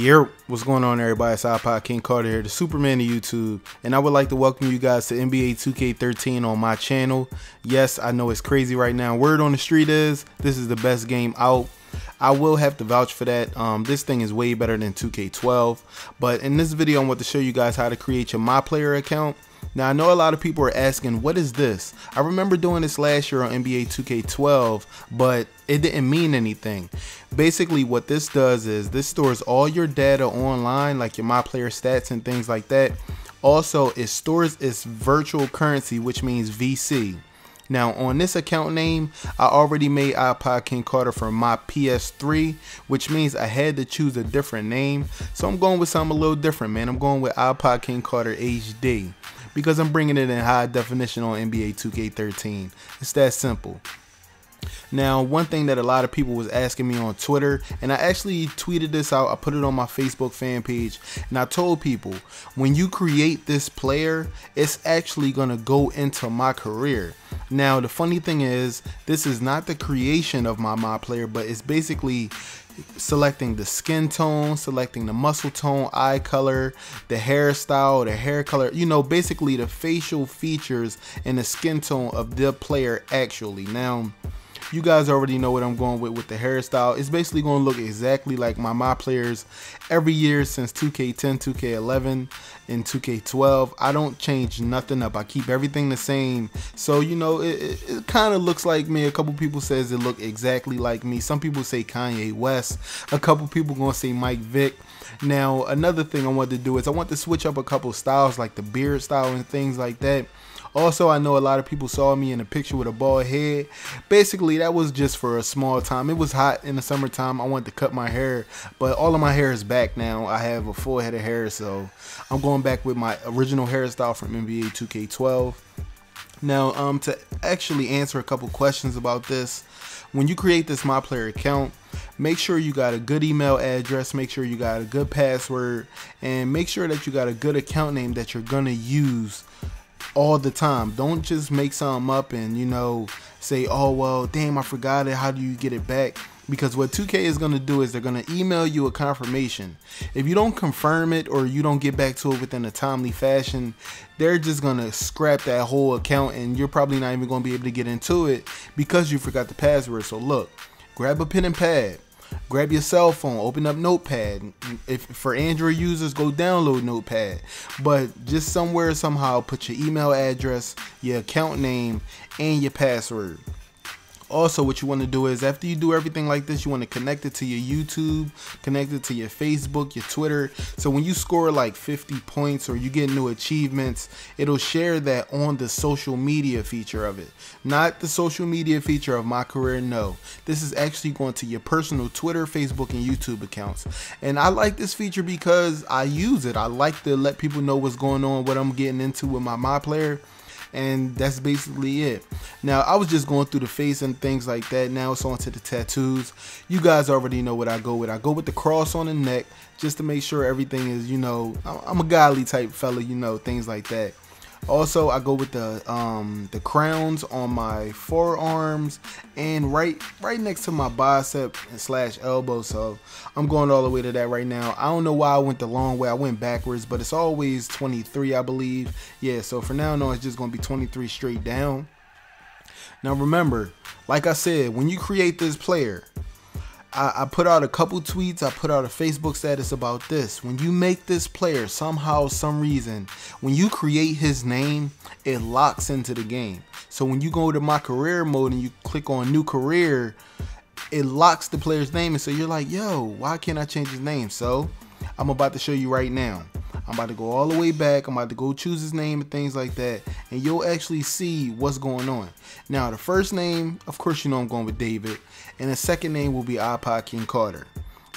Here, what's going on, everybody? It's iPod King Carter here, the Superman of YouTube, and I would like to welcome you guys to NBA 2K13 on my channel. Yes, I know it's crazy right now. Word on the street is this is the best game out. I will have to vouch for that. Um, this thing is way better than 2K12. But in this video, I want to show you guys how to create your My Player account. Now, I know a lot of people are asking, what is this? I remember doing this last year on NBA 2K12, but it didn't mean anything. Basically, what this does is this stores all your data online, like your My Player stats and things like that. Also, it stores its virtual currency, which means VC. Now on this account name, I already made iPod King Carter for my PS3, which means I had to choose a different name. So I'm going with something a little different, man. I'm going with iPod King Carter HD because I'm bringing it in high definition on NBA 2K13. It's that simple. Now, one thing that a lot of people was asking me on Twitter, and I actually tweeted this out, I put it on my Facebook fan page, and I told people, when you create this player, it's actually going to go into my career. Now, the funny thing is, this is not the creation of my my player, but it's basically selecting the skin tone, selecting the muscle tone, eye color, the hairstyle, the hair color, you know, basically the facial features and the skin tone of the player actually. Now, you guys already know what I'm going with with the hairstyle. It's basically going to look exactly like my my players every year since 2K10, 2K11, and 2K12. I don't change nothing up. I keep everything the same. So, you know, it, it, it kind of looks like me. A couple people says it look exactly like me. Some people say Kanye West. A couple people going to say Mike Vick. Now, another thing I want to do is I want to switch up a couple styles like the beard style and things like that. Also, I know a lot of people saw me in a picture with a bald head. Basically, that was just for a small time. It was hot in the summertime. I wanted to cut my hair, but all of my hair is back now. I have a full head of hair, so I'm going back with my original hairstyle from NBA 2K12. Now, um, to actually answer a couple questions about this, when you create this My Player account, make sure you got a good email address, make sure you got a good password, and make sure that you got a good account name that you're gonna use all the time. Don't just make something up and you know say, "Oh well, damn, I forgot it. How do you get it back?" Because what 2K is going to do is they're going to email you a confirmation. If you don't confirm it or you don't get back to it within a timely fashion, they're just going to scrap that whole account and you're probably not even going to be able to get into it because you forgot the password. So look, grab a pen and pad grab your cell phone, open up Notepad. If for Android users, go download Notepad. But just somewhere somehow put your email address, your account name, and your password. Also, what you want to do is after you do everything like this, you want to connect it to your YouTube, connect it to your Facebook, your Twitter. So when you score like 50 points or you get new achievements, it'll share that on the social media feature of it. Not the social media feature of my career, no. This is actually going to your personal Twitter, Facebook, and YouTube accounts. And I like this feature because I use it. I like to let people know what's going on, what I'm getting into with my My Player and that's basically it. Now, I was just going through the face and things like that. Now it's on to the tattoos. You guys already know what I go with. I go with the cross on the neck just to make sure everything is, you know, I'm a godly type fella, you know, things like that. Also, I go with the um, the crowns on my forearms and right right next to my bicep and slash elbow. So I'm going all the way to that right now. I don't know why I went the long way. I went backwards, but it's always 23, I believe. Yeah. So for now, no, it's just gonna be 23 straight down. Now remember, like I said, when you create this player, I, I, put out a couple tweets, I put out a Facebook status about this. When you make this player somehow, some reason, when you create his name, it locks into the game. So when you go to my career mode and you click on new career, it locks the player's name. And so you're like, yo, why can't I change his name? So I'm about to show you right now. I'm about to go all the way back. I'm about to go choose his name and things like that. And you'll actually see what's going on. Now, the first name, of course, you know I'm going with David. And the second name will be iPod King Carter.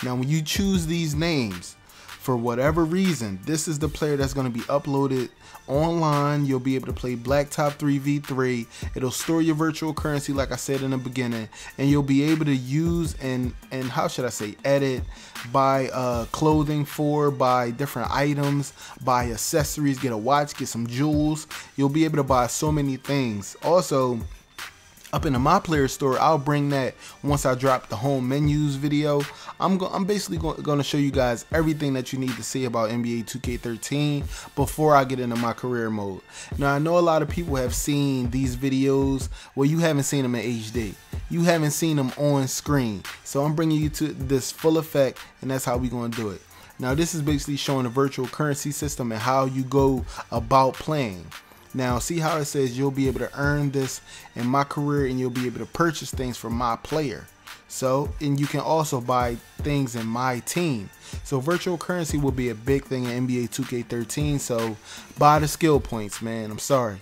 Now, when you choose these names, for whatever reason, this is the player that's going to be uploaded online. You'll be able to play Blacktop 3v3. It'll store your virtual currency, like I said in the beginning, and you'll be able to use and and how should I say edit, buy uh, clothing for, buy different items, buy accessories, get a watch, get some jewels. You'll be able to buy so many things. Also up into my player store i'll bring that once i drop the home menus video. I'm go i'm basically go going to show you guys everything that you need to see about nba 2k13 before i get into my career mode. Now i know a lot of people have seen these videos. Well you haven't seen them in hd you haven't seen them on screen. So i'm bringing you to this full effect and that's how we going to do it. Now this is basically showing the virtual currency system and how you go about playing now see how it says you'll be able to earn this in my career and you'll be able to purchase things from my player. So, and you can also buy things in my team. So virtual currency will be a big thing in NBA 2K13. So buy the skill points, man. I'm sorry.